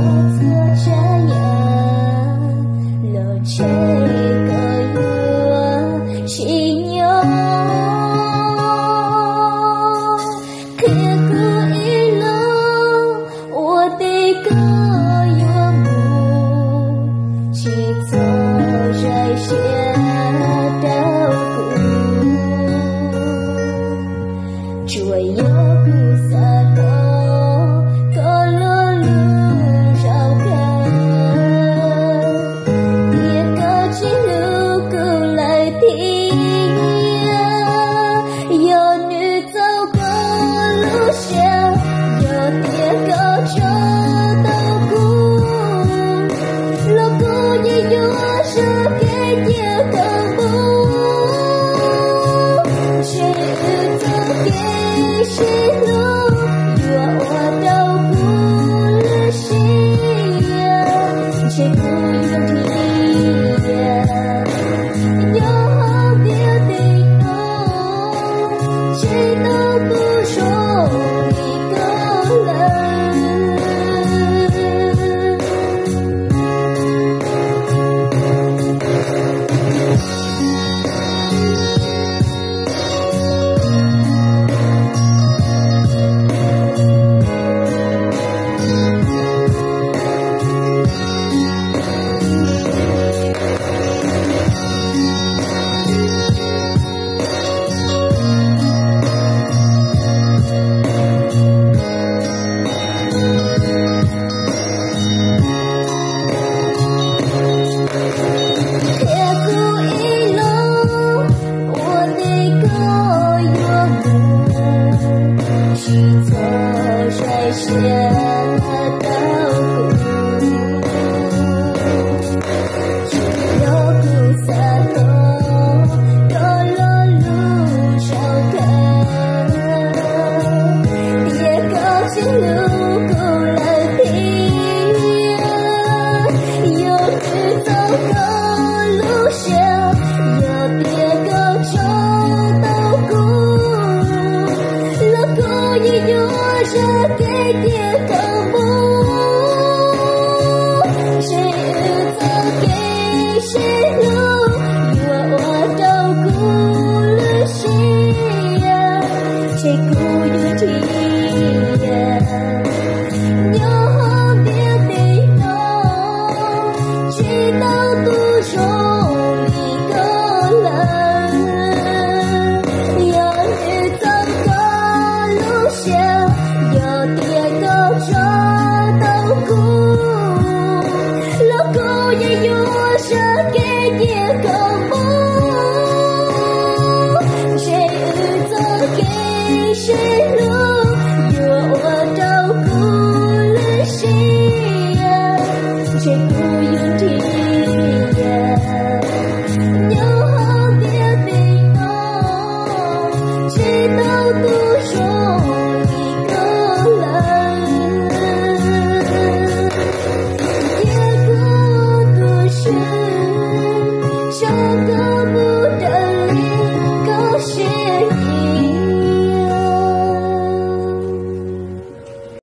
我在这呀，老街还留着，只你。都不，我都不，谁不愿听？chỉ đâu tôi